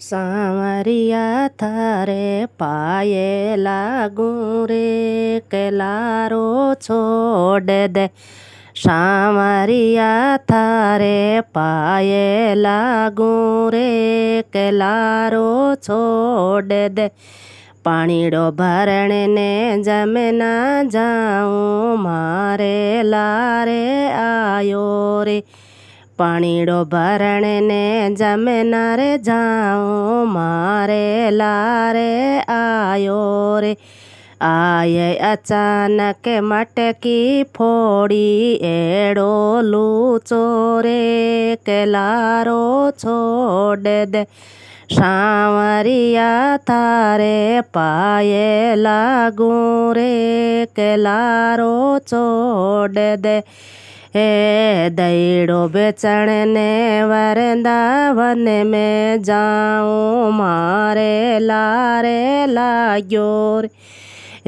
सांवरिया थारे पाए लागू रे केलारो छोड़ दे सांवरिया थारे पाए लागू रे केलारो छोड़ दे पानीड़ो भरण ने जमे ना जाऊँ मारे लारे आयो रे પાણીડો ભરણને જમનારે જાઉં મારે લારે આયો રે આયે અચાનક મટકી ફોડી એડો લૂચો રે કે લારો છોડ દે સાવરિયા તારે પાયે લાગું રે કે લારો ए दैड़ो बेचने वृंदावन में जाऊँ, मारे लारे लाग्योर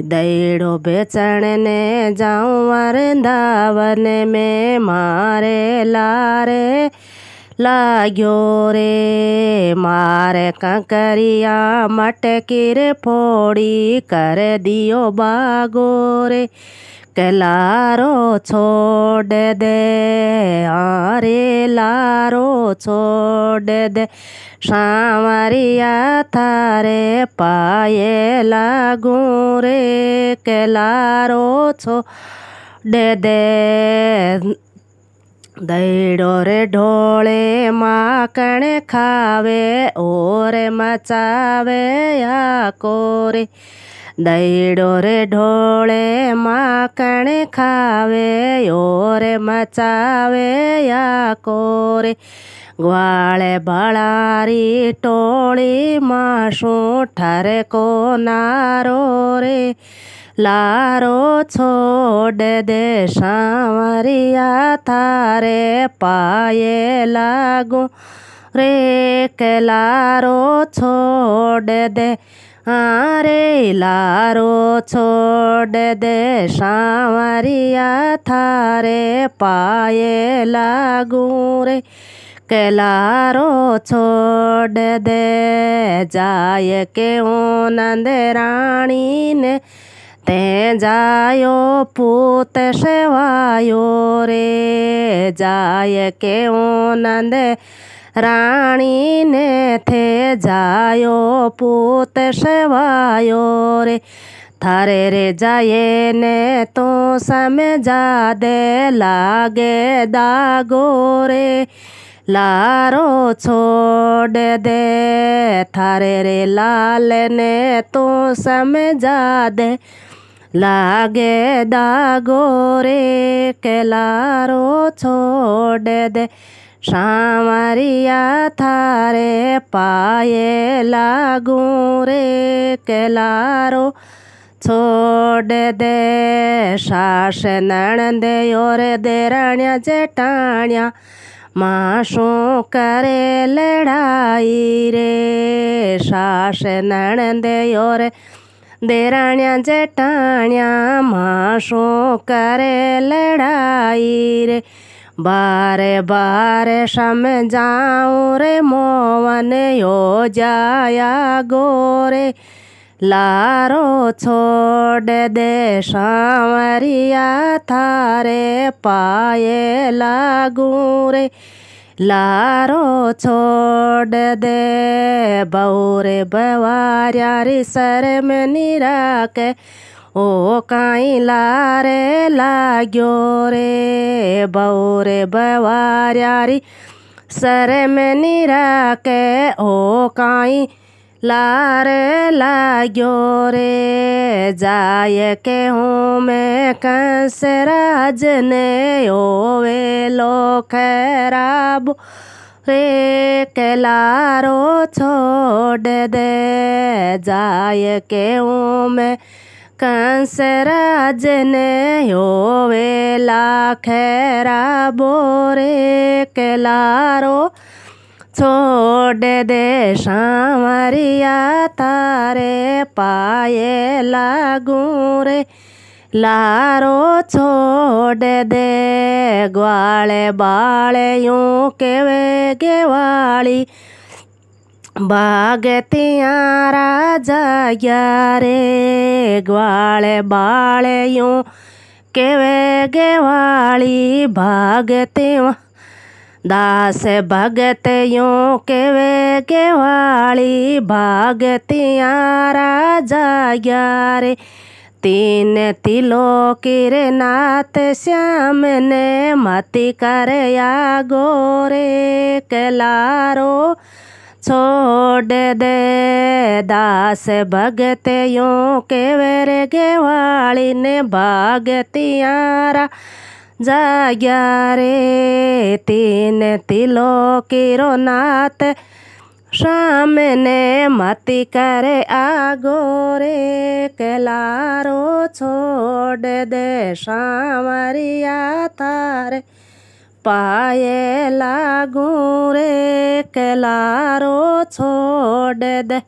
दईड़ो बेचने जाऊँ, वृंदावन में मारे लारे लाग्यो रे। मारे कंकरिया मटकिर फोड़ी कर दियो बागो रे। लारो छोड़ दे आरे लारो छोड़ दे सांवरिया थारे पाए लागू रे के लारो छोड़ दे दैड़ो रे ढोले माकण खावे और मचावे या कोरे। दैड़ो रे ढोले माकण खावे और मचावे या कोरे ग्वाले बड़ारी टोली माशू ठर को नारो रे लारो छोड़ दे सांवरिया थारे पाए लागू रे के लारो छोड़ दे अरे लारो छोड़ दे, सांवरिया थारे पाए लागू रे, केलारो छोड़ दे जाय के नंद रानी ने, ते जायो पूत सेवायो रे जाय ने थे जायो, पूत सेवायो रे। थारे रे जाए ने तो समय दे लागे दागो रे। लारो छोड़ दे, थारे रे लाल ने तो समय दे लागे दागो रे। के लारो छोड़ दे सांवरिया थारे पाए लागू रे केलारो। छोड़ दे सास नणंद और देराण्या जेठाण्या माशू करे लड़ाई रे सास नणंद और देराण्या जेठाण्या माशू करे लड़ाई रे बारे बारे शम जाऊँ रे मोवन यो जाया गोरे। लारो छोड़ दे सांवरिया, थारे पाए लागू रे। लारो छोड़ दे बौरे बवारिया, रे सर में निरा के ओ काई लारे लाग्यो रे। बौरे बवार्यारी सर में निरा के ओ काई लारे लाग्यो रे। जाय के हूँ मैं कंस राज ने ओ वे लो खराब रे के लारो छोड़ दे। जाय के हूँ मैं कंस राज ने होवे लाखेरा बोरे के लारो छोड़ दे सांवरिया तारे पाए लागू रे। लारो छोड़ दे ग्वाले बाले यूँ के वे गेवाली। ಬಾಗತೆಯ ರಾಜಯಾರೆ ಗ್ವಾಳೆ ಬಾಳೆಯು केवे ವಾಳಿ ಬಾಗತೆಯ दास भगत के वे के वाली राजा यारे तीन तिलो किरनाथ श्याम ने मति कर या गोरे कलारो छो छोड़ दे, दास भगत यो के वेरे ने भागतियारा। जाग्या रे तीन तिलो किरो श्याम सामने मति करे आगो रे, कलारो छोड़ दे सावरिया तारे पाए लागू रे कलारो छोड़ दे।